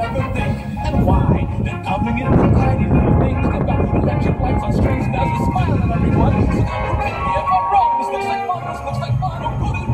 ever think and why. Then coming in from tiny little things about electric lights on strings. Now you smiling at everyone. So don't correct me if I'm wrong. This looks like fun. This looks like fun. Don't